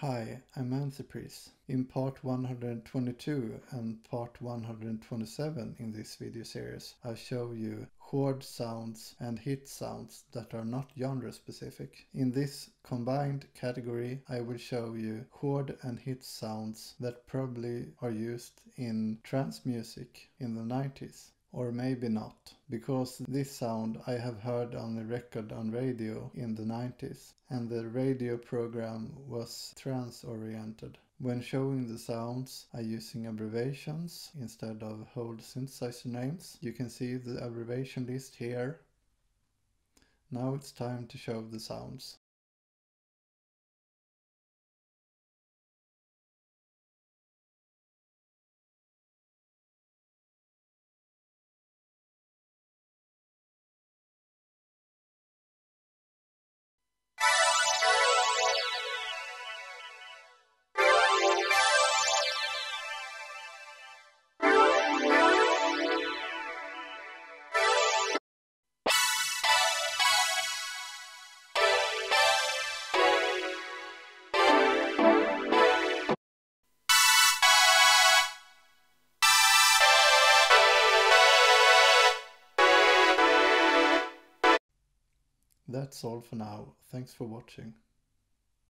Hi, I'm Anthepriz. In part 122 and part 127 in this video series, I show you chord sounds and hit sounds that are not genre specific. In this combined category, I will show you chord and hit sounds that probably are used in trance music in the 90s. Or maybe not, because this sound I have heard on the record on radio in the 90s, and the radio program was trance oriented. When showing the sounds, I using abbreviations instead of whole synthesizer names. You can see the abbreviation list here. Now it's time to show the sounds. That's all for now. Thanks for watching.